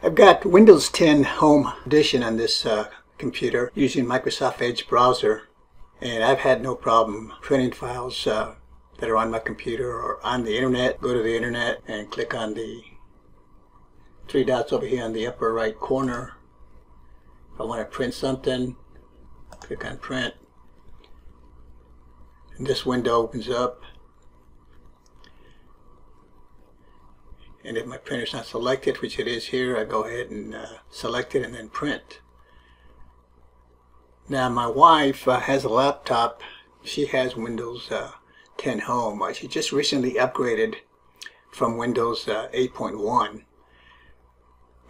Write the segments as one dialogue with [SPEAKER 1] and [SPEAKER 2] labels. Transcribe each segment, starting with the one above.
[SPEAKER 1] I've got Windows 10 Home Edition on this uh, computer using Microsoft Edge browser and I've had no problem printing files uh, that are on my computer or on the internet. Go to the internet and click on the three dots over here on the upper right corner. If I want to print something, click on print and this window opens up and if my printer's not selected, which it is here, I go ahead and uh, select it and then print. Now my wife uh, has a laptop. She has Windows uh, 10 Home. Uh, she just recently upgraded from Windows uh, 8.1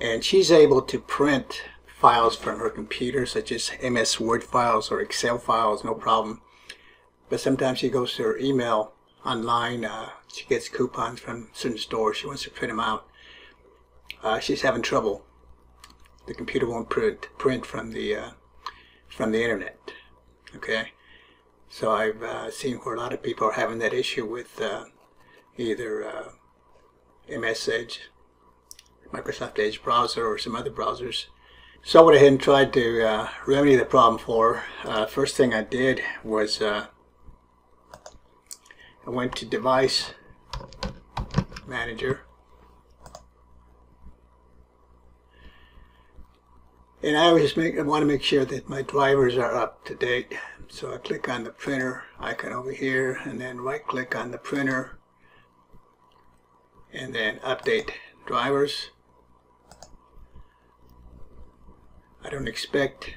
[SPEAKER 1] and she's able to print files from her computer such as MS Word files or Excel files, no problem. But sometimes she goes to her email online. Uh, she gets coupons from certain stores. She wants to print them out. Uh, she's having trouble. The computer won't print, print from the uh, from the internet. Okay, so I've uh, seen where a lot of people are having that issue with uh, either uh, MS Edge, Microsoft Edge browser, or some other browsers. So I went ahead and tried to uh, remedy the problem for her. First thing I did was I went to Device Manager And I always make, I want to make sure that my drivers are up to date. So I click on the printer icon over here and then right click on the printer and then update drivers. I don't expect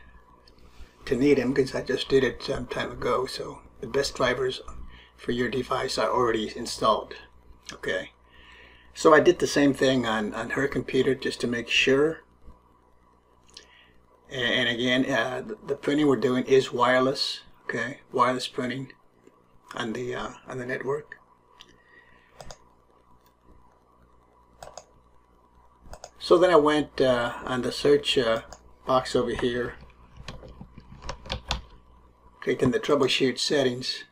[SPEAKER 1] to need them because I just did it some time ago. So the best drivers for your device are already installed. Okay. So I did the same thing on, on her computer just to make sure and again, uh, the printing we're doing is wireless, okay, wireless printing on the uh, on the network. So then I went uh, on the search uh, box over here, clicked in the troubleshoot settings.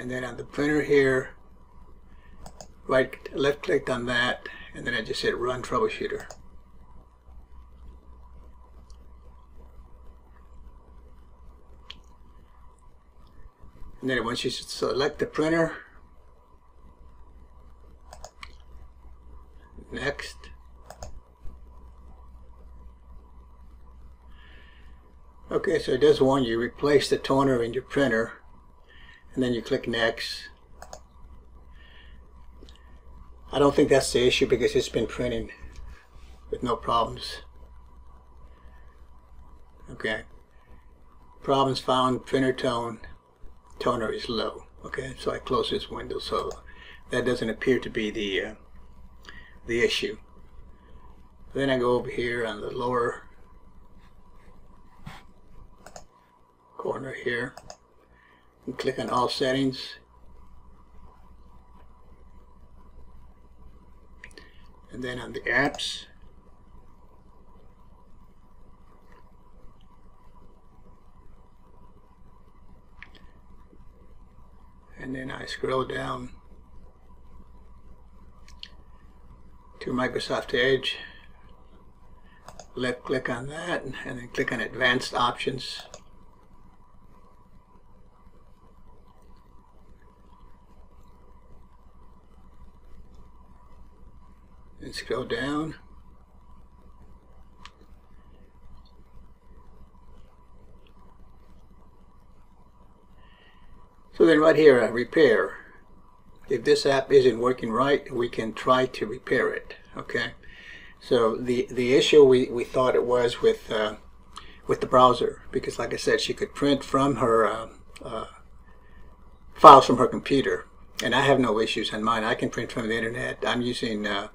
[SPEAKER 1] And then on the printer here, right left clicked on that and then I just hit run troubleshooter. And then once you select the printer, next. Okay, so it does warn you, replace the toner in your printer, and then you click next. I don't think that's the issue because it's been printing with no problems. Okay. Problems found, printer tone, toner is low. Okay, so I close this window so that doesn't appear to be the uh, the issue. Then I go over here on the lower corner here and click on all settings. And then on the apps. And then I scroll down to Microsoft Edge. Left click on that and then click on advanced options and scroll down. So then right here, uh, repair. If this app isn't working right, we can try to repair it, okay? So the, the issue we, we thought it was with, uh, with the browser, because like I said, she could print from her uh, uh files from her computer. And I have no issues on mine. I can print from the internet. I'm using uh,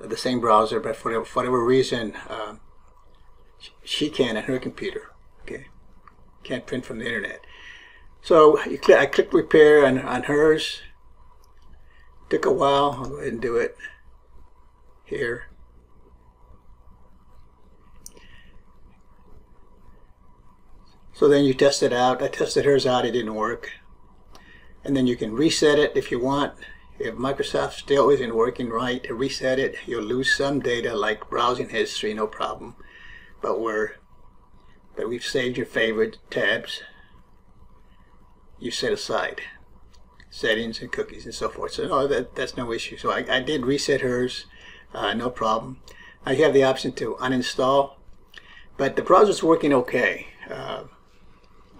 [SPEAKER 1] the same browser, but for whatever reason, uh, she can't on her computer. Okay, can't print from the internet. So I clicked repair on, on hers. Took a while. I'll go ahead and do it here. So then you test it out. I tested hers out. It didn't work. And then you can reset it if you want If Microsoft still isn't working right, reset it. You'll lose some data like browsing history, no problem. But we're but we've saved your favorite tabs. You set aside settings and cookies and so forth. So no, that that's no issue. So I, I did reset hers, uh, no problem. You have the option to uninstall, but the browser's working okay. Uh,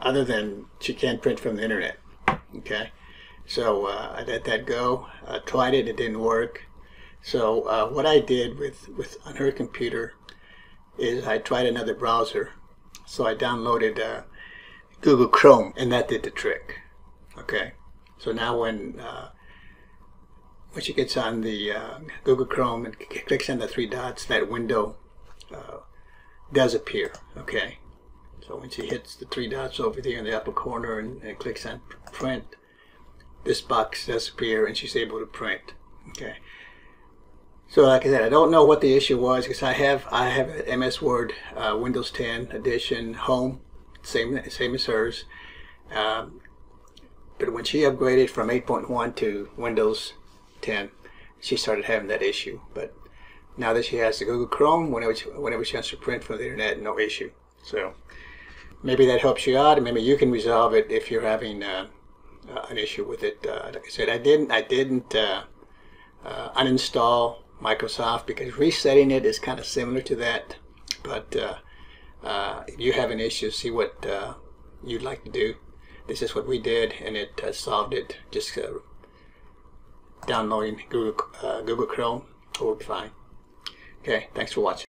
[SPEAKER 1] other than she can't print from the internet. Okay. So uh, I let that go. I tried it, it didn't work. So uh, what I did with, with on her computer is I tried another browser. So I downloaded uh, Google Chrome, and that did the trick. Okay. So now when uh, when she gets on the uh, Google Chrome and clicks on the three dots, that window uh, does appear. Okay. So when she hits the three dots over there in the upper corner and, and clicks on print, this box does appear and she's able to print. Okay. So like I said, I don't know what the issue was because I have I have MS Word uh, Windows 10 edition home, same same as hers. Um, but when she upgraded from 8.1 to Windows 10, she started having that issue. But now that she has the Google Chrome, whenever she, whenever she wants to print from the internet, no issue. So maybe that helps you out, and maybe you can resolve it if you're having. Uh, uh, an issue with it. Uh, like I said, I didn't I didn't uh, uh uninstall Microsoft because resetting it is kind of similar to that. But uh, if you have an issue, see what you'd like to do. This is what we did, and it solved it. Just downloading Google Google Chrome will be fine. Okay, thanks for watching.